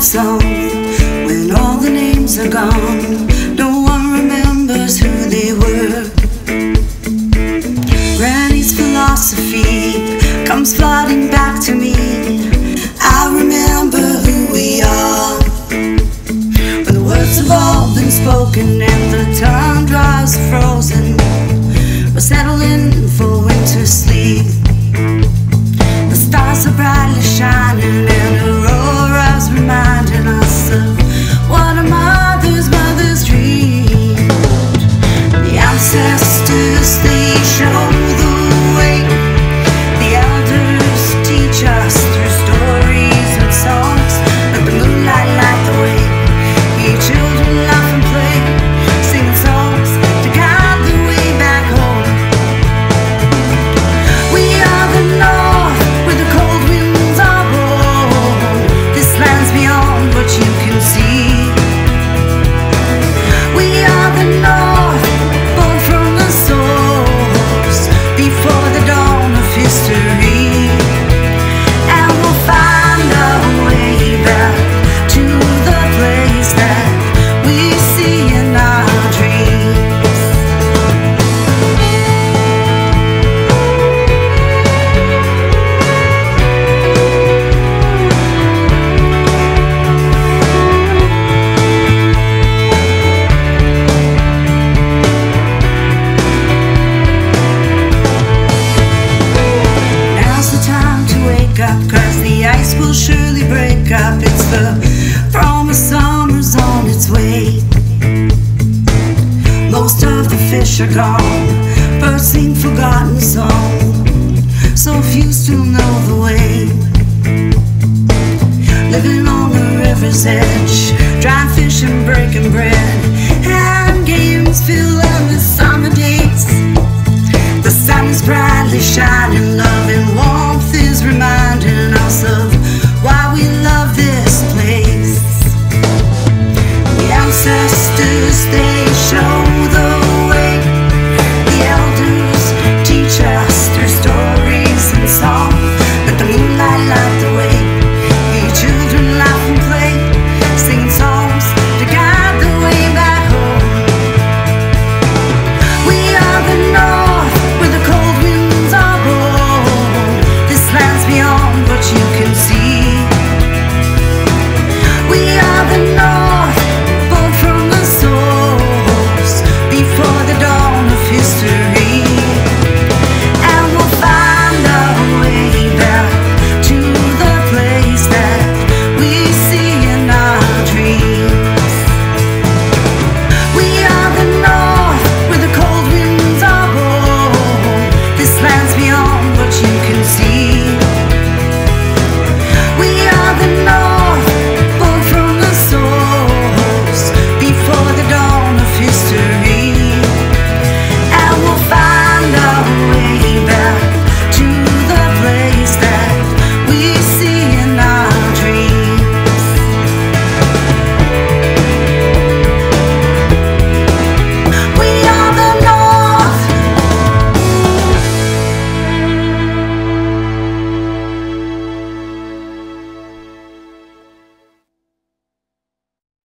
song when all the names are gone. No one remembers who they were. Granny's philosophy comes flooding back to me. I remember who we are. When the words have all been spoken and the time drives frozen, we're settling for winter sleep. fish are gone, birds sing forgotten song. So few still know the way. Living on the river's edge, dry fish and breaking bread. Hand games fill up summer days. The sun is brightly shining, love and warmth is reminding us of why we love this place. The ancestors they show.